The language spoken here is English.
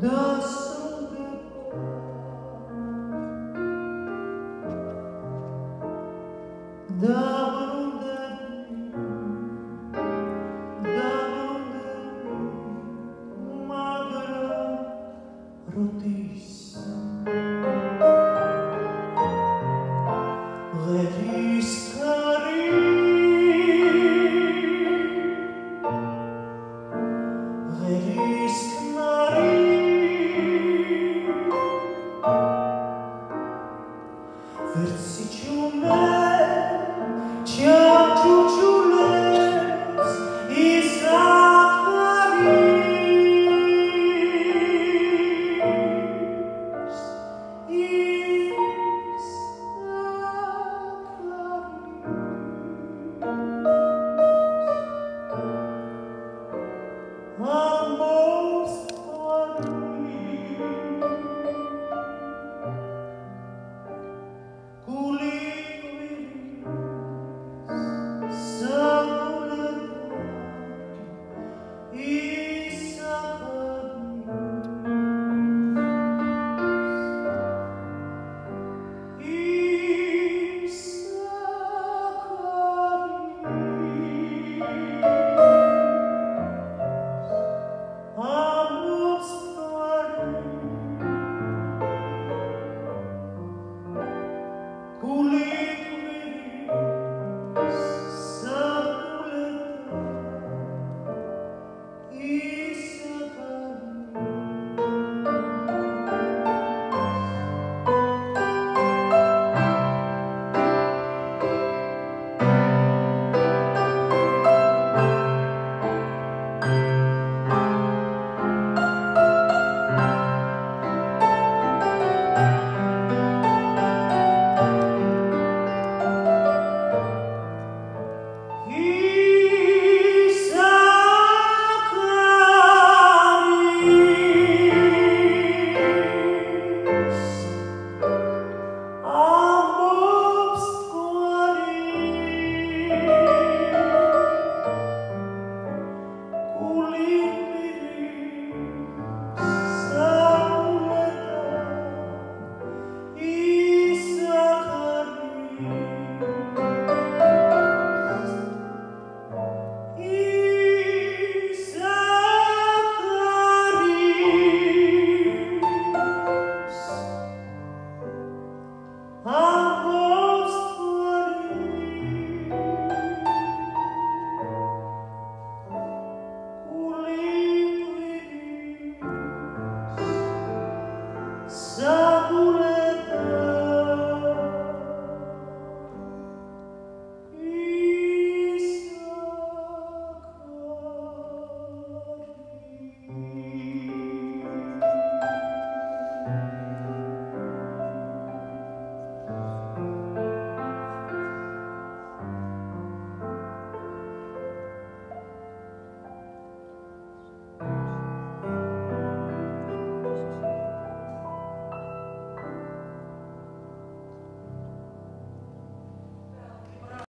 moderniste Si tu m'aimes, So